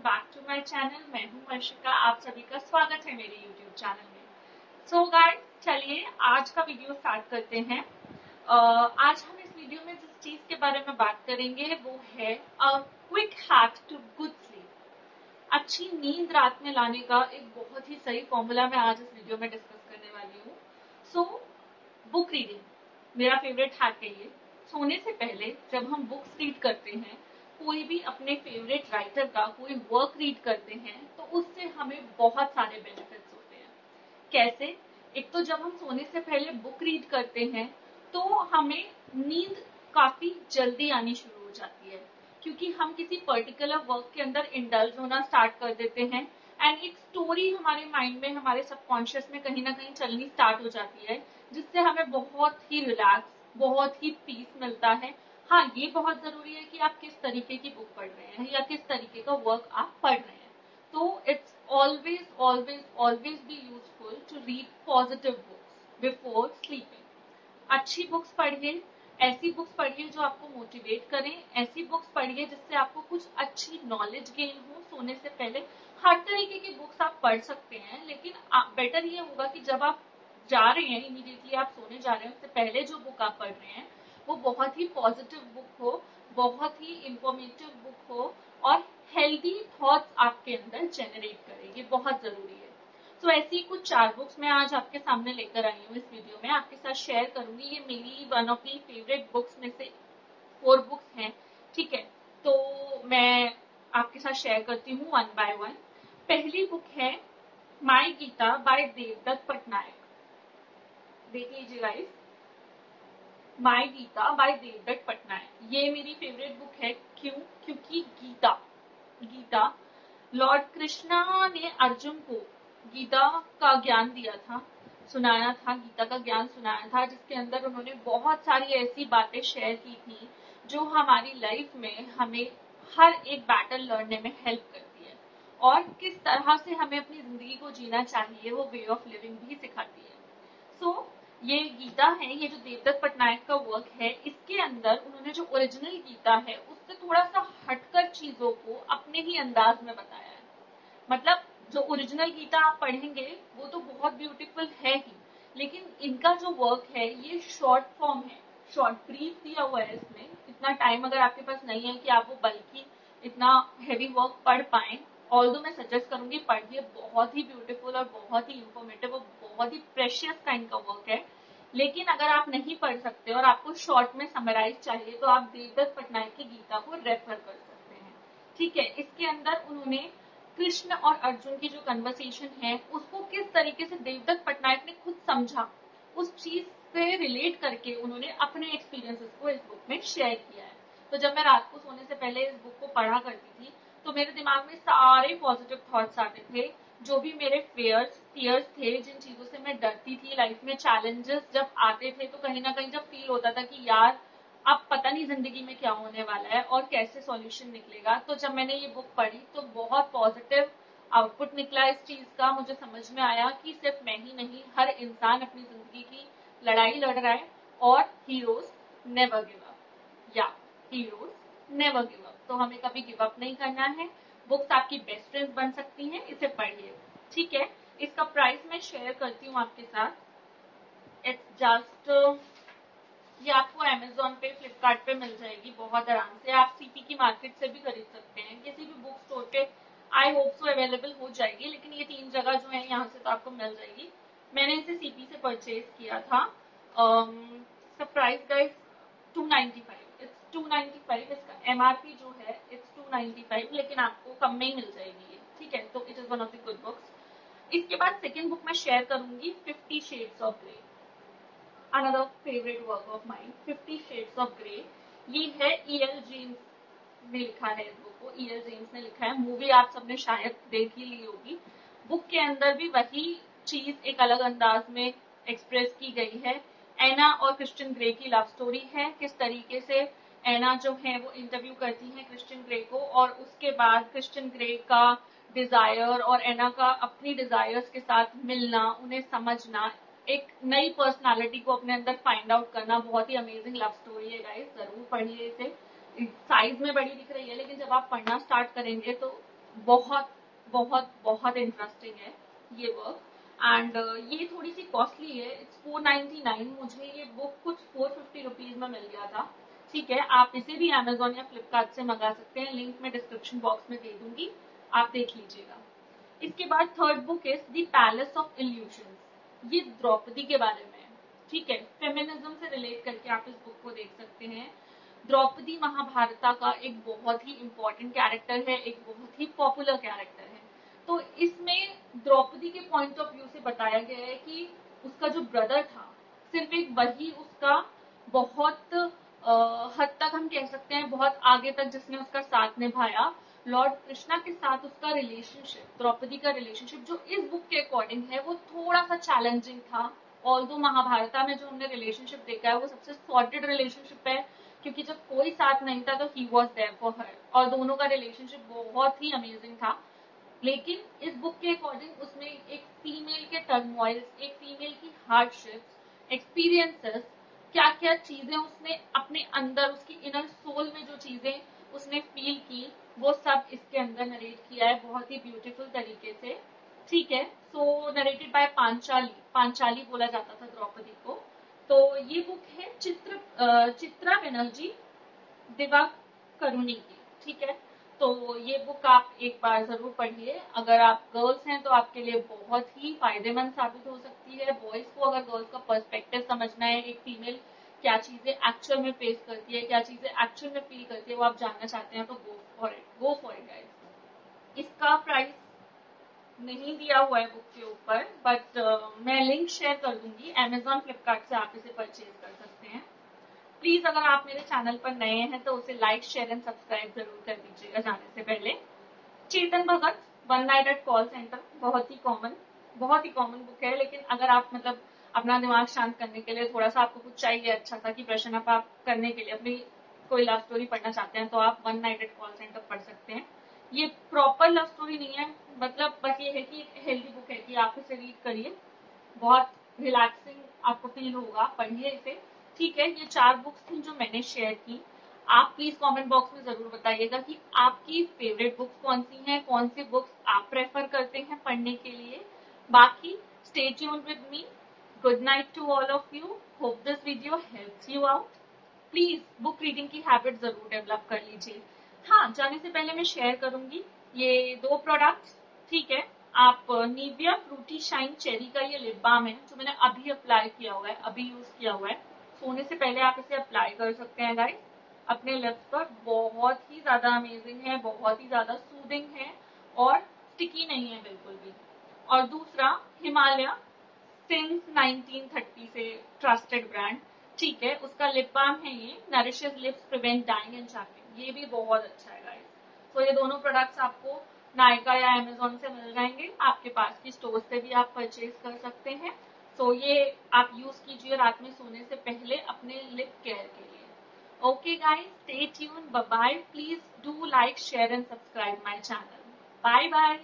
Back to my channel मैं हूँ वर्षिका आप सभी का स्वागत है मेरे यूट्यूब चैनल में। सो so गाइस चलिए आज का वीडियो स्टार्ट करते हैं। uh, आज हम इस वीडियो में जिस चीज़ के बारे में बात करेंगे वो है a quick hack to good sleep अच्छी नींद रात में लाने का एक बहुत ही सही फॉर्मूला मैं आज इस वीडियो में डिस्कस करने वाली हूँ। सो बुक रीडिंग मेरा फेवरेट हैक है ये। सोने से पहले जब हम बुक्स रीड करते हैं कोई भी अपने फेवरेट राइटर का कोई वर्क रीड करते हैं तो उससे हमें बहुत सारे बेनिफिट्स होते हैं। कैसे? एक तो जब हम सोने से पहले बुक रीड करते हैं तो हमें नींद काफ़ी जल्दी आनी शुरू हो जाती है, क्योंकि हम किसी पर्टिकुलर वर्क के अंदर इंडल्ज होना स्टार्ट कर देते हैं एंड एक स्टोरी हमारे माइंड में, हमारे सबकॉन्शियस में कहीं ना कहीं चलनी स्टार्ट हो जाती है, जिससे हमें बहुत ही रिलैक्स बहुत ही पीस मिलता है हाँ ये बहुत ज़रूरी है कि आप किस तरीके की बुक पढ़ रहे हैं या किस तरीके का वर्क आप पढ़ रहे हैं। तो it's always always always be useful to read positive books before sleeping अच्छी बुक्स पढ़िए, ऐसी बुक्स पढ़िए जो आपको मोटिवेट करें, ऐसी बुक्स पढ़िए जिससे आपको कुछ अच्छी नॉलेज गेन हो। सोने से पहले हर तरीके की बुक्स आप पढ़ सकते हैं, लेकिन बेटर ये होगा कि जब आप जा रहे हैं इमीडिएटली आप सोने जा रहे हैं, उससे पहले जो बुक आप पढ़ रहे हैं वो बहुत ही पॉजिटिव बुक हो बहुत ही इंफॉर्मेटिव बुक हो और हेल्दी थॉट्स आपके अंदर जनरेट करे। ये बहुत ज़रूरी है। तो so, ऐसी कुछ चार बुक्स मैं आज आपके सामने लेकर आई हूँ इस वीडियो में। आपके साथ शेयर करूँगी। ये मेरी one of the favourite books में से फोर बुक्स हैं। ठीक है? तो मैं आपके साथ शेयर करती हूँ वन बाय वन पहली बुक है माई गीता बाय देवदत्त पटनायक देख लीजिए guys my Gita by Devdutt Pattanaik. ये मेरी फेवरेट बुक है। क्यों? क्योंकि गीता गीता लॉर्ड कृष्णा ने अर्जुन को गीता का ज्ञान दिया था सुनाया था गीता का ज्ञान सुनाया था जिसके अंदर उन्होंने बहुत सारी ऐसी बातें शेयर की थी जो हमारी लाइफ में हमें हर एक बैटल लड़ने में हेल्प करती है। और किस तरह से हमें अपनी ज़िंदगी को जीना चाहिए वो वे ऑफ़ लिविंग भी सिखाती है। सो so, ये गीता है ये जो देवदत्त पटनायक का वर्क है इसके अंदर उन्होंने जो ओरिजिनल गीता है, उससे थोड़ा सा हटकर चीज़ों को अपने ही अंदाज में बताया है। मतलब जो ओरिजिनल गीता आप पढ़ेंगे, वो तो बहुत ब्यूटीफुल है ही, लेकिन इनका जो वर्क है, ये शॉर्ट फॉर्म है। शॉर्ट ब्रीफ दिया हुआ है इसमें इतना टाइम अगर आपके पास नहीं है कि आप वो बल्कि इतना हैवी वर्क पढ़ पाए ऑल दो मैं सजेस्ट करूँगी, पढ़िए, बहुत ही ब्यूटीफुल और बहुत ही इंफॉर्मेटिव और बहुत ही प्रेशियस काइंड का वर्क है। लेकिन अगर आप नहीं पढ़ सकते और आपको शॉर्ट में समराइज चाहिए तो आप देवदत्त पटनायक की गीता को रेफर कर सकते हैं। ठीक है? इसके अंदर उन्होंने कृष्ण और अर्जुन की जो कन्वर्सेशन है, उसको किस तरीके से देवदत्त पटनायक ने खुद समझा, उस चीज़ से रिलेट करके उन्होंने अपने एक्सपीरियंसेस को इस बुक में शेयर किया है। तो जब मैं रात को सोने से पहले इस बुक को पढ़ा करती थी तो मेरे दिमाग में सारे पॉजिटिव थॉट्स आते थे जो भी मेरे फेयर्स फियर्स थे, जिन चीज़ों से मैं डरती थी लाइफ में चैलेंजेस जब आते थे तो कहीं ना कहीं जब फील होता था कि यार, अब पता नहीं ज़िंदगी में क्या होने वाला है और कैसे सॉल्यूशन निकलेगा। तो जब मैंने ये बुक पढ़ी तो बहुत पॉजिटिव आउटपुट निकला इस चीज़ का। मुझे समझ में आया कि सिर्फ़ मैं ही नहीं, हर इंसान अपनी ज़िंदगी की लड़ाई लड़ रहा है और हीरोज नेवर गिव अप या हीरोज नेवर गिव अप तो हमें कभी गिव अप नहीं करना है। बुक्स आपकी बेस्ट फ्रेंड बन सकती हैं, इसे पढ़िए। ठीक है? इसका प्राइस मैं शेयर करती हूँ आपके साथ। इट्स जस्ट ये आपको अमेजोन पे फ्लिपकार्ट पे मिल जाएगी बहुत आराम से। आप सीपी की मार्केट से भी खरीद सकते हैं। किसी भी बुक स्टोर पे आई होप सो अवेलेबल हो जाएगी, लेकिन ये तीन जगह जो है, यहाँ से तो आपको मिल जाएगी। मैंने इसे सीपी से परचेज किया था। Price guys two ninety five it's two ninety five इसका एमआरपी जो है इट्स टू नाइनटी फाइव लेकिन आपको कम में ही मिल जाएगी ठीक है? तो it is one of the good books इसके बाद सेकेंड बुक मैं शेयर करूँगी fifty shades of grey another favourite work of mind fifty shades of grey ये है ई एल जेम्स ने लिखा है इस बुक को। ई एल जेम्स ने लिखा है। मूवी आप सबने शायद देख ही ली होगी। बुक के अंदर भी वही चीज़ एक अलग अंदाज में एक्सप्रेस की गई है। एना और क्रिस्टियन ग्रे की लव स्टोरी है। किस तरीके से एना जो है वो इंटरव्यू करती है क्रिश्चियन ग्रे को और उसके बाद क्रिश्चियन ग्रे का डिज़ायर और एना का अपनी डिजायर्स के साथ मिलना उन्हें समझना एक नई पर्सनालिटी को अपने अंदर फाइंड आउट करना बहुत ही अमेजिंग लव स्टोरी है गाइस ज़रूर पढ़िए इसे। साइज़ में बड़ी दिख रही है लेकिन जब आप पढ़ना स्टार्ट करेंगे तो बहुत बहुत बहुत इंटरेस्टिंग है ये वर्क एंड uh, ये थोड़ी सी कॉस्टली है इट्स फोर नाइन मुझे ये बुक कुछ फोर फिफ्टी रुपीज़ में मिल गया था। ठीक है, आप इसे भी अमेजोन या फ्लिपकार्ट से मंगा सकते हैं। लिंक मैं डिस्क्रिप्शन बॉक्स में दे दूँगी। आप देख लीजिएगा। इसके बाद third book is the palace of illusion ये द्रौपदी के बारे में ठीक है फेमिनिज्म से रिलेट करके आप इस बुक को देख सकते हैं। द्रौपदी महाभारता का एक बहुत ही इंपॉर्टेंट कैरेक्टर है, एक बहुत ही पॉपुलर कैरेक्टर है। तो इसमें द्रौपदी के पॉइंट ऑफ़ व्यू से बताया गया है कि उसका जो ब्रदर था, सिर्फ़ एक वही उसका बहुत हद तक हम कह सकते हैं बहुत आगे तक जिसने उसका साथ निभाया लॉर्ड कृष्णा के साथ उसका रिलेशनशिप द्रौपदी का रिलेशनशिप जो इस बुक के अकॉर्डिंग है, वो थोड़ा सा चैलेंजिंग था। ऑल दो महाभारता में जो हमने रिलेशनशिप देखा है, वो सबसे सॉर्टेड रिलेशनशिप है, क्योंकि जब कोई साथ नहीं था तो he was there for her और दोनों का रिलेशनशिप बहुत ही अमेजिंग था। लेकिन इस बुक के अकॉर्डिंग उसमें एक फीमेल के टर्मोइल्स एक फीमेल की हार्डशिप एक्सपीरियंसेस क्या चीज़ें उसने अपने अंदर, उसकी इनर सोल में जो चीज़ें उसने फील की, वो सब इसके अंदर नरेट किया है बहुत ही ब्यूटीफुल तरीके से। ठीक है? So narrated by Panchali Panchali बोला जाता था द्रौपदी को। तो ये बुक है चित्र चित्रा बनर्जी, दिवा करुणी की। ठीक है? तो ये बुक आप एक बार ज़रूर पढ़िए। अगर आप गर्ल्स हैं तो आपके लिए बहुत ही फ़ायदेमंद साबित हो सकती है। बॉयज़ को अगर गर्ल्स का पर्सपेक्टिव समझना है, एक फीमेल क्या चीज़ें एक्चुअल में फेस करती है क्या चीज़ें एक्चुअल में फील करती है वो आप जानना चाहते हैं तो go for it go for it guys इसका प्राइस नहीं दिया हुआ है बुक के ऊपर बट uh, मैं लिंक शेयर कर दूँगी एमेजॉन फ्लिपकार्ट से आप इसे परचेज कर सकते हैं. प्लीज़ अगर आप मेरे चैनल पर नए हैं तो उसे लाइक शेयर एंड सब्सक्राइब ज़रूर कर दीजिएगा जाने से पहले. Chetan Bhagat one night at call centre बहुत ही कॉमन बहुत ही कॉमन बुक है लेकिन अगर आप मतलब अपना दिमाग शांत करने के लिए, थोड़ा सा आपको कुछ चाहिए अच्छा सा कि प्रश्न अप आप करने के लिए अपनी कोई लव स्टोरी पढ़ना चाहते हैं तो आप one night at call centre पढ़ सकते हैं। ये प्रॉपर लव स्टोरी नहीं है मतलब बस ये है कि हेल्दी बुक है कि आप इसे रीड करिए। बहुत रिलैक्सिंग आपको फील होगा, पढ़िए इसे। ठीक है, ये चार बुक्स थी जो मैंने शेयर की। आप प्लीज़ कमेंट बॉक्स में ज़रूर बताइएगा कि आपकी फेवरेट बुक्स कौन सी हैं, कौन सी बुक्स आप प्रेफर करते हैं पढ़ने के लिए। बाकी stay with me good night to all of you hope this video helps you out please book reading की हैबिट ज़रूर डेवलप कर लीजिए। हाँ जाने से पहले मैं शेयर करूँगी। ये दो प्रोडक्ट ठीक है? आप निविया फ्रूटी शाइन चेरी का ये लिप बाम है, जो मैंने अभी अप्लाई किया हुआ है, अभी यूज़ किया हुआ है। सोने से पहले आप इसे अप्लाई कर सकते हैं गाइस अपने लिप्स पर बहुत ही ज़्यादा अमेजिंग है, बहुत ही ज़्यादा सूदिंग है और स्टिकी नहीं है बिल्कुल भी। और दूसरा हिमालय सिंस 1930 से ट्रस्टेड ब्रांड ठीक है, उसका लिप बाम है ये nourishes lips prevent drying and chapping ये भी बहुत अच्छा है गाइस तो ये दोनों प्रोडक्ट्स आपको नायका या अमेजोन से मिल जाएँगे, आपके पास की स्टोर से भी आप परचेज कर सकते हैं. तो ये आप यूज़ कीजिए रात में सोने से पहले अपने लिप केयर के लिए. Okay guys stay tune bye please do like share and subscribe my channel bye bye